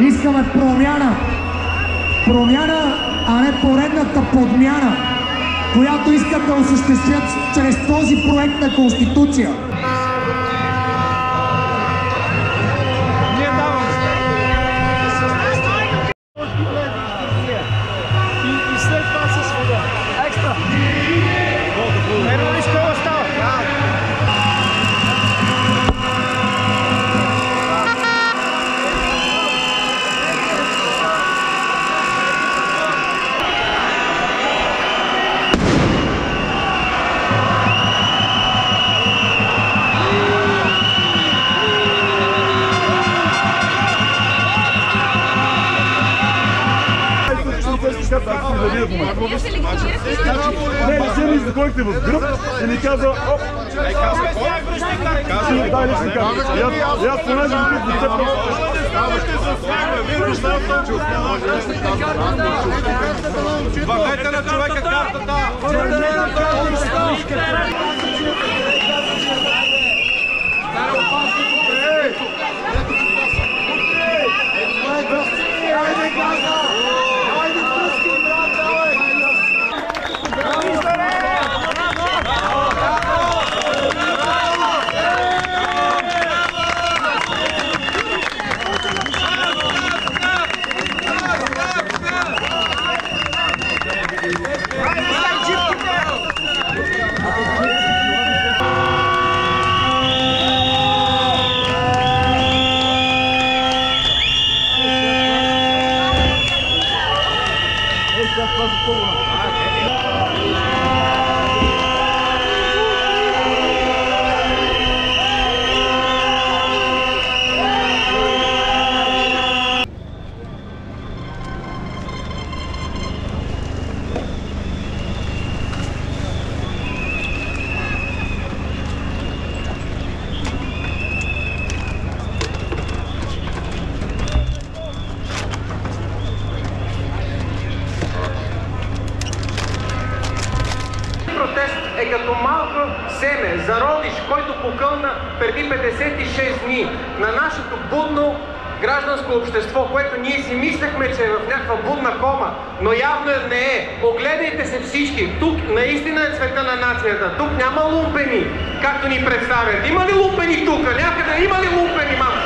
Искаме промяна. Промяна, а не поредната подмяна която искат да осъществят чрез този проект на Конституция. Не се ми изходихте в гръб и ни каза, оп, си дай лична карта. И аз- И аз понеже ми бих зацепнал, Върнете зародиш, който покълна преди 56 дни на нашето будно гражданско общество, което ние си мислехме, че е в някаква будна кома, но явно не е. Огледайте се всички. Тук наистина е цвета на нацията. Тук няма лумпени, както ни представят. Има ли лумпени тук? Някъде има ли лумпени, мама?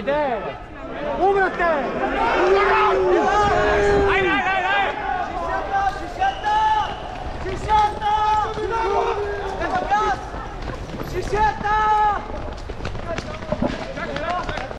Hey there.